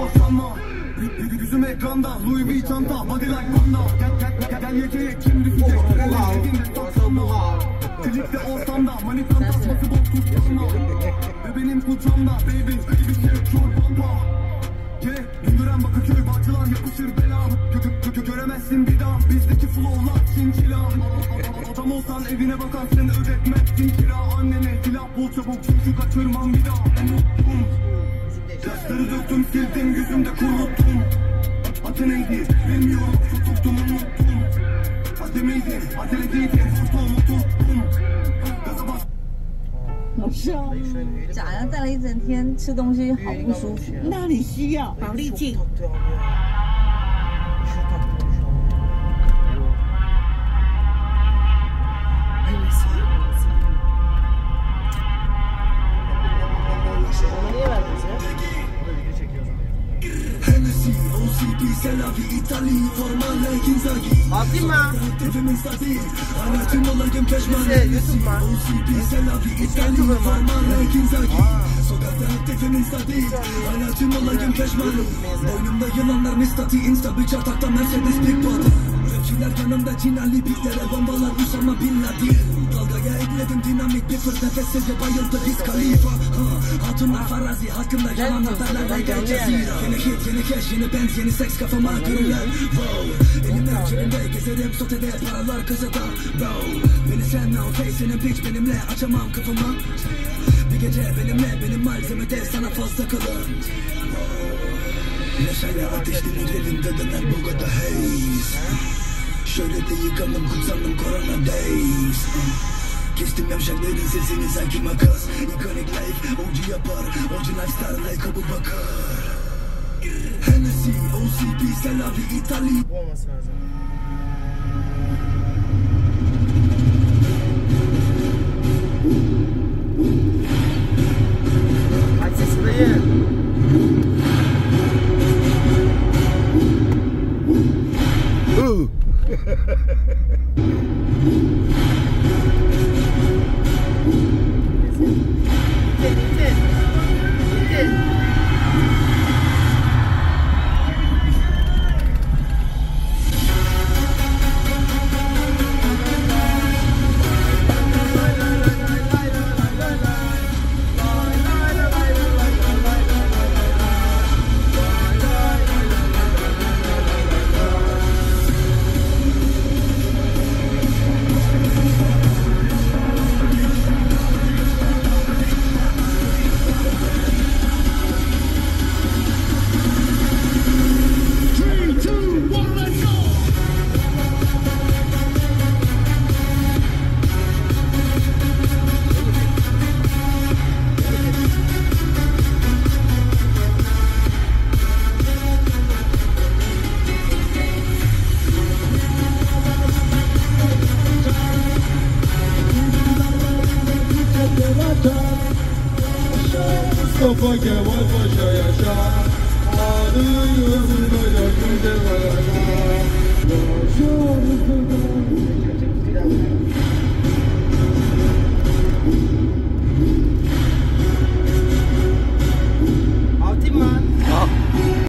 Bizi boş sanma Y- y- Yüzüm ekranda. Louis V çanta Body like panda Gel yekeye kim düşecek? Elinde saksanma Klipte olsam da Manitan tasması bok tutsanma Ve benim kucağımda Baby baby shake your bumpa Yeah, Gündüren Bakırköy Bağcılar yapışır bela. Gö gö gö göremezsin bir daha. Bizdeki flowlar çinçila Adam olsan evine bakarsın ödetmezsin kira. Annene silah bul çabuk çünkü kaçırmam bir daha. Unuttum Yaşları döktüm sildim yüzümde kuruttum Adı neydi bilmiyorum susuktum unuttum Acemiydim aceleciydim sustum unuttum Gaza bas 好笑。可以睡了。假的带了一整天，吃东西好不舒服。那你需要保利镜。OCP, Selavi, İtali, Formale, Kinzagi Atayım mı? Tepemin sadi, anlatım olayım peşman Neyse, YouTube Selavi, İtali? Formale, Kinzagi Sokakta tepemin sadi, anlatım olayım peşman Boynumda yılanlar mistati, insta bir çatakta Mercedes Big Body Rapçiler yanımda cinali bitlere bombalar Usama Bin Laden. Dalgaya ekledim dinamik bir fırt nefessizce bayıldı Wiz Khalifa ha, Hatunlar farazi hakkında yalan haberler Like Cezira Yeni hit yeni cash yeni benz yeni seks kafama görürler Wow Elimler cebimde gezerim sotede paralar kızada Bro Beni sen okey senin bitch benimle açamam kafamı Bir gece benimle benim malzemede sana fazla kalır Neşeyle ateşlenir elimde döner bu kadar haze. Şöyle de yıkandım kutsandım korona days. Kestim yavşakların sesini sanki makas. Iconic life OG yapar. OG lifestyle like Abu Bakar Hennessy, OCP, Selavi, İtali olması lazım. Mustafa Kemal Paşa yaşa. Adın yazılacak müzelerine Yaşa. Mustafa